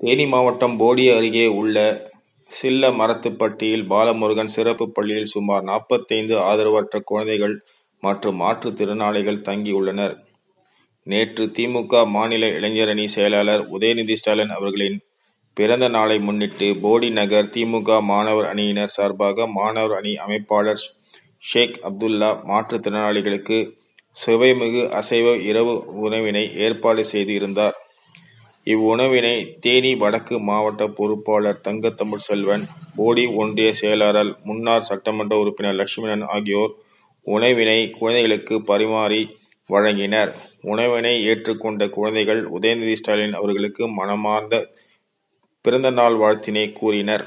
தேனி மாவட்டம் போடி அருகே உள்ள சில்லமரத்துப்பட்டியில் பாலமுருகன் சிறப்பு பள்ளியில் சுமார் நாற்பத்தைந்து ஆதரவற்ற குழந்தைகள் மற்றும் மாற்றுத்திறனாளிகள் தங்கியுள்ளனர். நேற்று திமுக மாநில இளைஞரணி செயலாளர் உதயநிதி ஸ்டாலின் அவர்களின் பிறந்த நாளை முன்னிட்டு போடி நகர் திமுக மாணவர் அணியினர் சார்பாக மாணவர் அணி அமைப்பாளர் ஷேக் அப்துல்லா மாற்றுத்திறனாளிகளுக்கு சுவைமிகு அசைவ இரவு உணவினை ஏற்பாடு செய்து இருந்தார். இவ்வுணவினை தேனி வடக்கு மாவட்ட பொறுப்பாளர் தங்கத்தமிழ்செல்வன், போடி ஒன்றிய செயலாளர், முன்னாள் சட்டமன்ற உறுப்பினர் லட்சுமணன் ஆகியோர் உணவினை குழந்தைகளுக்கு பரிமாறி வழங்கினர். உணவினை ஏற்றுக்கொண்ட குழந்தைகள் உதயநிதி ஸ்டாலின் அவர்களுக்கு மனமார்ந்த பிறந்த நாள் வாழ்த்தினை கூறினர்.